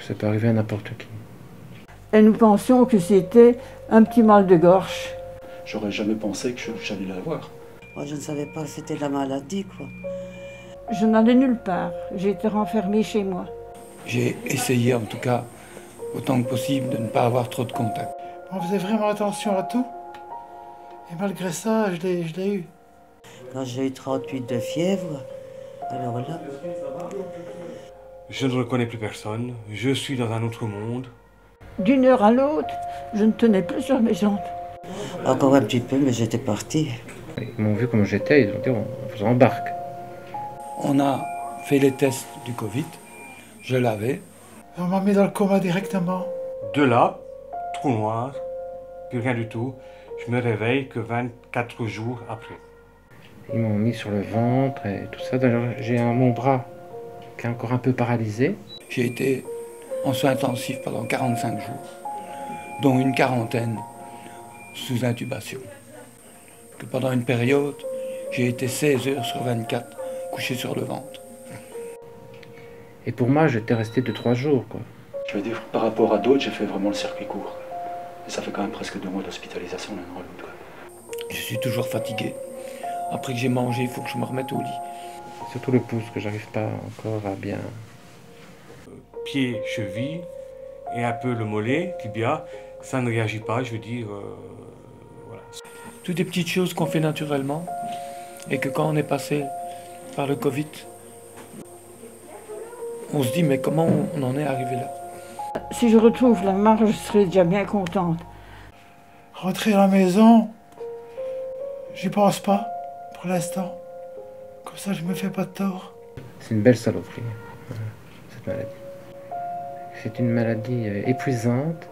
Ça peut arriver à n'importe qui. Et nous pensions que c'était un petit mal de gorge. J'aurais jamais pensé que j'allais l'avoir. Moi, je ne savais pas que c'était la maladie, quoi. Je n'allais nulle part. J'étais renfermée chez moi. J'ai essayé, en tout cas, autant que possible, de ne pas avoir trop de contact. On faisait vraiment attention à tout. Et malgré ça, je l'ai eu. Quand j'ai eu 38 de fièvre, alors là. Je ne reconnais plus personne. Je suis dans un autre monde. D'une heure à l'autre, je ne tenais plus sur mes jambes. Encore un petit peu, mais j'étais partie. Ils m'ont vu comme j'étais, ils ont dit on vous embarque. On a fait les tests du Covid, je l'avais. On m'a mis dans le coma directement. De là, trou noir, plus rien du tout. Je me réveille que 24 jours après. Ils m'ont mis sur le ventre et tout ça. D'ailleurs, j'ai mon bras qui est encore un peu paralysé. J'ai été en soins intensifs pendant 45 jours, dont une quarantaine sous intubation. Que pendant une période, j'ai été 16 heures sur 24 couché sur le ventre. Et pour moi, j'étais resté de trois jours. Quoi. Je veux dire, par rapport à d'autres, j'ai fait vraiment le circuit court. Et ça fait quand même presque deux mois d'hospitalisation l'un dans l'autre. Je suis toujours fatigué. Après que j'ai mangé, il faut que je me remette au lit. Surtout le pouce que j'arrive pas encore à bien. Pied, cheville et un peu le mollet, tibia, ça ne réagit pas, je veux dire. Euh, voilà. Toutes des petites choses qu'on fait naturellement et que quand on est passé par le Covid, on se dit mais comment on en est arrivé là? Si je retrouve la marche, je serai déjà bien contente. Rentrer à la maison, j'y pense pas pour l'instant. Comme ça, je me fais pas de tort. C'est une belle saloperie, cette maladie. C'est une maladie euh, épuisante,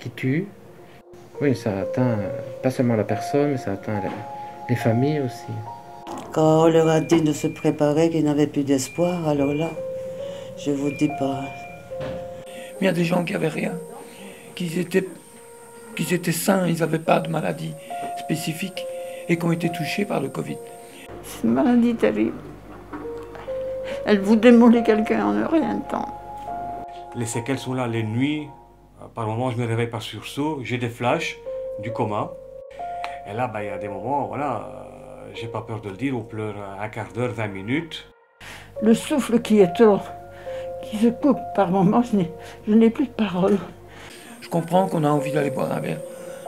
qui tue. Oui, ça atteint pas seulement la personne, mais ça atteint les familles aussi. Quand on leur a dit de se préparer, qu'ils n'avaient plus d'espoir, alors là, je vous dis pas. Il y a des gens qui n'avaient rien, qui étaient, qui étaient sains, ils n'avaient pas de maladie spécifique et qui ont été touchés par le Covid. C'est une maladie terrible. Elle vous démolit quelqu'un en rien de temps. Les séquelles sont là les nuits. Par moments, je me réveille par sursaut. J'ai des flashs du coma. Et là, bah, il y a des moments, voilà, j'ai pas peur de le dire, on pleure un quart d'heure, 20 minutes. Le souffle qui est trop, qui se coupe par moments, je n'ai plus de parole. Je comprends qu'on a envie d'aller boire un verre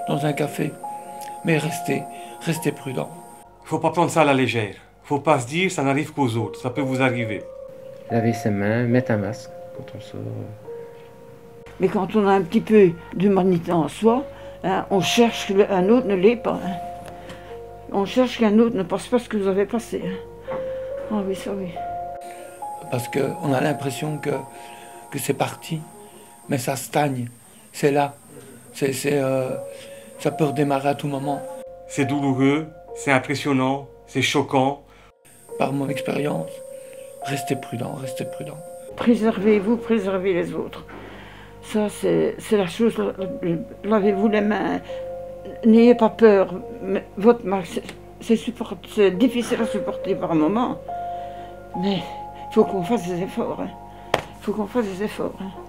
dans un café, mais restez, restez prudent. Il faut pas prendre ça à la légère. Faut pas se dire ça n'arrive qu'aux autres, ça peut vous arriver. Laver ses mains, mettre un masque quand on sort. Mais quand on a un petit peu d'humanité en soi, hein, on cherche qu'un autre ne l'est pas. Hein. On cherche qu'un autre ne passe pas ce que vous avez passé. Ah oh, oui, ça oui. Parce qu'on a l'impression que, que c'est parti, mais ça stagne. C'est là. C'est, euh, ça peut redémarrer à tout moment. C'est douloureux, c'est impressionnant, c'est choquant. Par mon expérience, restez prudent, restez prudent. Préservez-vous, préservez les autres. Ça, c'est, c'est la chose. Lavez-vous les mains, n'ayez pas peur. Votre c'est difficile à supporter par moment. Mais il faut qu'on fasse des efforts. Il hein. faut qu'on fasse des efforts. Hein.